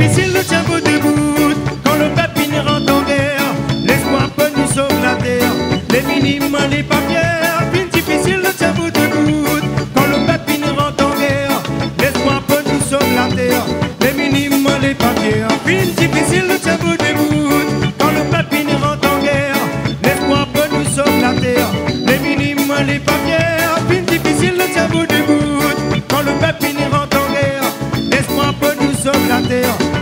difficile de tient bout. Quand le peuple rentre en guerre, l'espoir peut nous sauver la terre. Les minimes, les paupières, puis difficile de tient bout debout. Quand le peuple rentre en guerre, l'espoir peut nous sauver la terre. Les minimes, les paupières, puis difficile de tient bout debout. Quand le peuple rentre en guerre, l'espoir peut nous sauver la terre. Les minimes, les paupières, puis difficile de tient bout debout. Socrates oh.